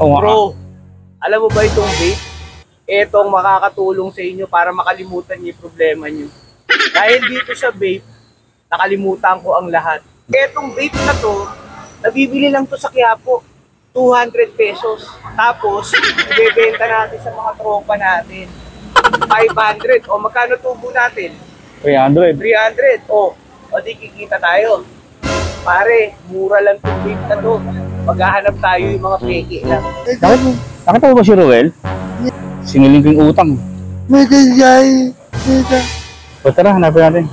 Oo nga. Bro, alam mo ba itong vape? Itong makakatulong sa inyo para makalimutan niyo yung problema niyo. Dahil dito sa vape, nakalimutan ko ang lahat. Itong vape na to, nabibili lang to sa Quiapo. 200 pesos. Tapos, ibebenta natin sa mga tropa natin. 500. O magkano tubo natin? 300. 300. O, o di kikita tayo. Pare, mura lang itong vape na to. Maghahanap tayo yung mga peke lang. Bakit mo? Nakita mo ba si Ruel? Singiling ko yung utang. May. Dito. O tara, hanapin natin.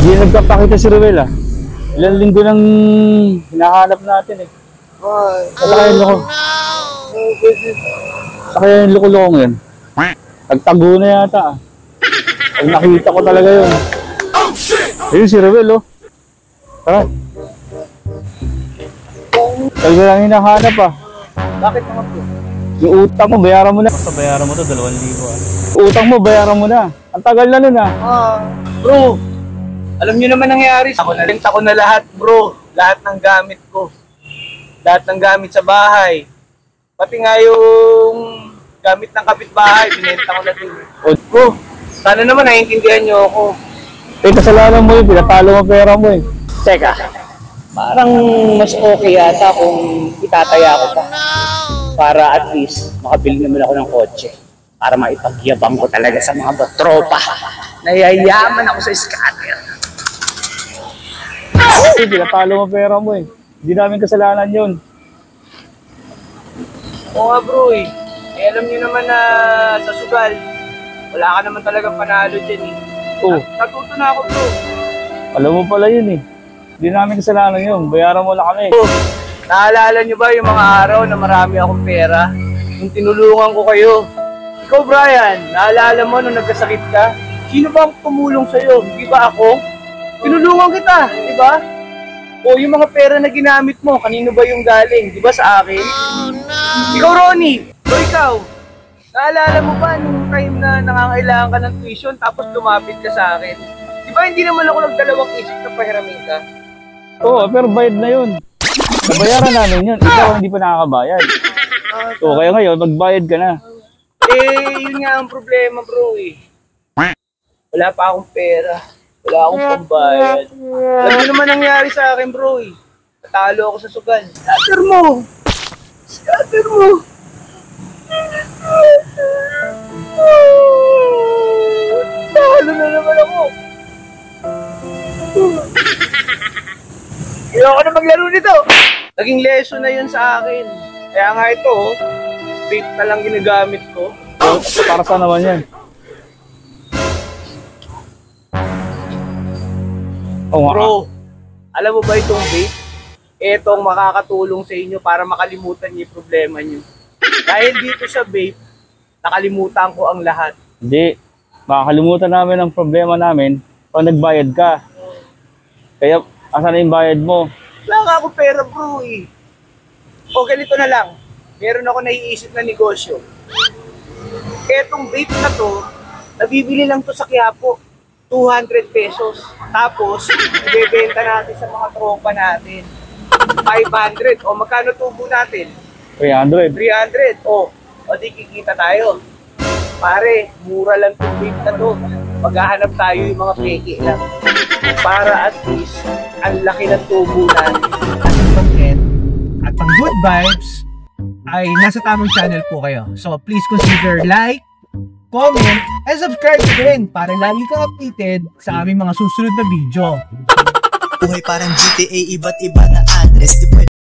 Hindi nagpapakita si Ruel ah. Ilang linggo nang hinahanap natin eh. Ay. Saka yung loko. Saka yung loko-loko yun. Nagtago na yata ah. Pag nakita ko talaga yun. Ayun si Ruel oh. Tara. Talaga lang hinahanap ah. Bakit naman po? Yung utang mo, bayaran mo na. Sa bayaran mo to, 2,000 ah. Utang mo, bayaran mo na. Ang tagal na nun ah. Ah, bro, alam niyo naman nangyari. Ako na rin, ako na lahat, bro. Lahat ng gamit ko. Lahat ng gamit sa bahay. Pati nga yung gamit ng kapitbahay, binenta ko na din. O, Bro, sana naman naiintindihan niyo ako. eh, kasalanan mo yun, pinatalo mo pera mo eh. Teka, parang mas okay yata kung itataya ko pa. Para at least makabili naman ako ng kotse. Para maipagyabang ko talaga sa mga tropa. Nayayaman ako sa scatter. Eh, pinatalo mo pera mo eh. Hindi namin kasalanan yun. Oo nga bro eh. Eh alam niyo naman na sa sugal, wala ka naman talagang panalo dyan eh. Oh, Natuto na ako bro. alam mo pala yun eh. Hindi namin kasalanan yun. Bayaran mo na kami. Bro, naalala niyo ba yung mga araw na marami akong pera? Yung tinulungan ko kayo. Ikaw Brian, naalala mo nung nagkasakit ka? Sino ba ang tumulong sa'yo? Hindi ba ako? Tinulungan kita, di ba? O yung mga pera na ginamit mo, kanino ba yung galing? Di ba sa akin? Ikaw Ronnie, o ikaw, naalala mo ba nung time na nangangailangan ka ng tuition tapos lumapit ka sa akin? Di ba hindi naman ako nagdalawang isip na pahiramin ka? Oo, pero bayad na yun. Nabayaran namin yun. Ikaw hindi pa nakakabayad. So, kaya ngayon, magbayad ka na. Eh, yun nga ang problema bro eh. Wala pa akong pera. Wala akong pambayad. Alam mo naman nangyari sa akin bro eh. Natalo ako sa sugal. Scatter mo! Scatter mo! Talo na naman ako. Ayoko na maglaro nito. Naging lesson na yun sa akin. Kaya nga ito, oh, vape na lang ginagamit ko. So, para saan naman yan? Nga. Bro, alam mo ba itong vape? Itong makakatulong sa inyo para makalimutan niyo yung problema niyo. Dahil dito sa vape, nakalimutan ko ang lahat. Hindi. Makakalimutan namin ang problema namin pag nagbayad ka. Kaya, asan na yung bayad mo? Wala nga ako pera bro eh. O ganito na lang, meron ako naiisip na negosyo. Etong vape na to, nabibili lang to sa Quiapo. 200 pesos. Tapos, ibebenta natin sa mga tropa natin. 500. O magkano tubo natin? 300. 300. O, o di kikita tayo. Pare, mura lang itong vape na to. Maghahanap tayo yung mga peke lang. Para at least, ang laki ng tubo natin. ating content at pang good vibes ay nasa tamang channel po kayo. So please consider like, comment, and subscribe din para lagi kang updated sa aming mga susunod na video. Buhay parang GTA, iba't iba na address Di